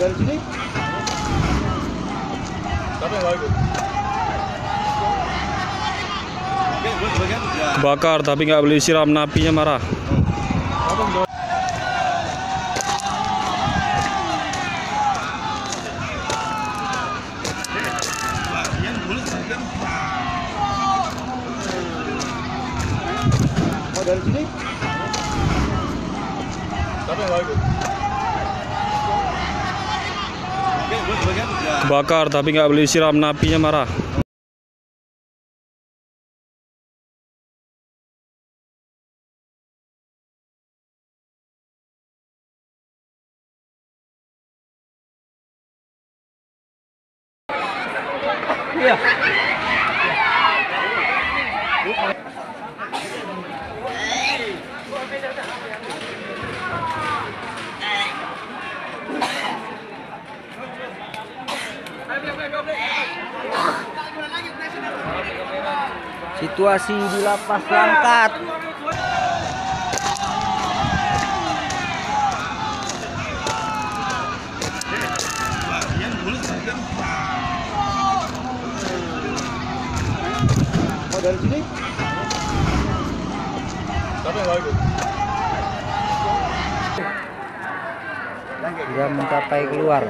dari sini. Bakar tapi nggak boleh siram napinya marah. Dari sini. Yang nggak ikut? Bakar tapi nggak boleh siram napinya marah. Situasi di lapas Langkat. Oh dari sini. Siapa yang nggak ikut? Sudah mencapai keluar.